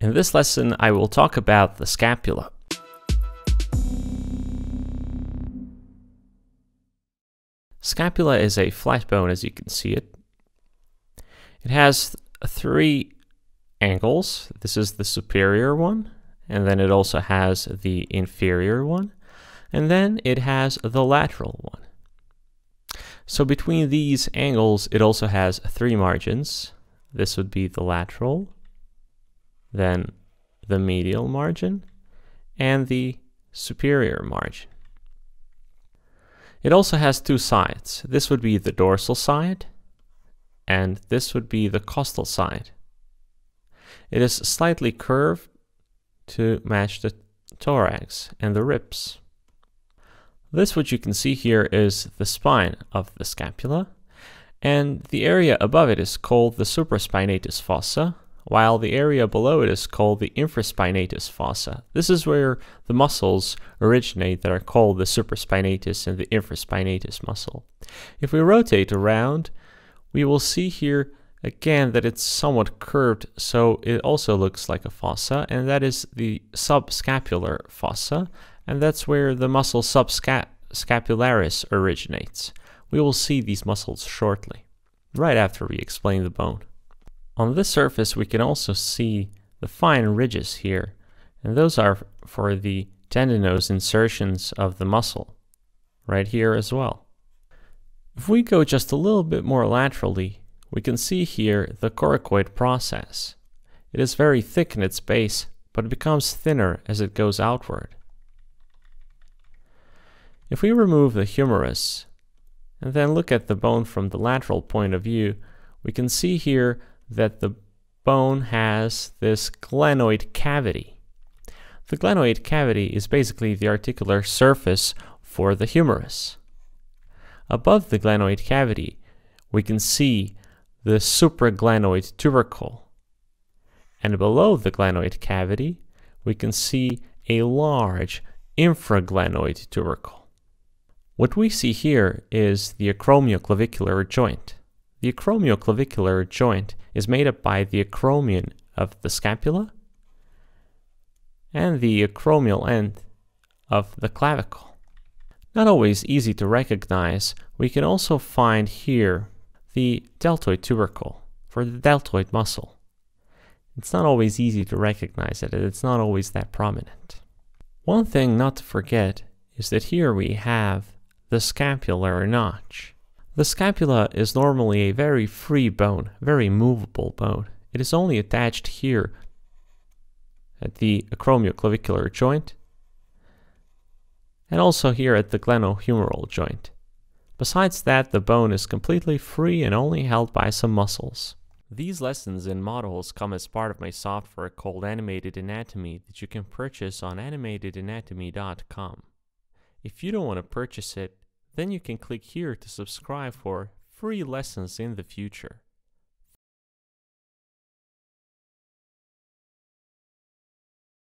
In this lesson, I will talk about the scapula. Scapula is a flat bone as you can see it. It has three angles. This is the superior one, and then it also has the inferior one, and then it has the lateral one. So between these angles, it also has three margins. This would be the lateral, then the medial margin, and the superior margin. It also has two sides. This would be the dorsal side, and this would be the costal side. It is slightly curved to match the thorax and the ribs. This, what you can see here, is the spine of the scapula, and the area above it is called the supraspinatus fossa, while the area below it is called the infraspinatus fossa. This is where the muscles originate that are called the supraspinatus and the infraspinatus muscle. If we rotate around, we will see here again that it's somewhat curved, so it also looks like a fossa, and that is the subscapular fossa, and that's where the muscle subscapularis originates. We will see these muscles shortly, right after we explain the bone. On this surface, we can also see the fine ridges here, and those are for the tendinous insertions of the muscle, right here as well. If we go just a little bit more laterally, we can see here the coracoid process. It is very thick in its base, but it becomes thinner as it goes outward. If we remove the humerus and then look at the bone from the lateral point of view, we can see here that the bone has this glenoid cavity. The glenoid cavity is basically the articular surface for the humerus. Above the glenoid cavity, we can see the supraglenoid tubercle. And below the glenoid cavity, we can see a large infraglenoid tubercle. What we see here is the acromioclavicular joint. The acromioclavicular joint is made up by the acromion of the scapula and the acromial end of the clavicle. Not always easy to recognize, we can also find here the deltoid tubercle for the deltoid muscle. It's not always easy to recognize it, it's not always that prominent. One thing not to forget is that here we have the scapular notch. The scapula is normally a very free bone, very movable bone. It is only attached here at the acromioclavicular joint and also here at the glenohumeral joint. Besides that, the bone is completely free and only held by some muscles. These lessons and models come as part of my software called Animated Anatomy that you can purchase on animatedanatomy.com. If you don't want to purchase it, then you can click here to subscribe for free lessons in the future.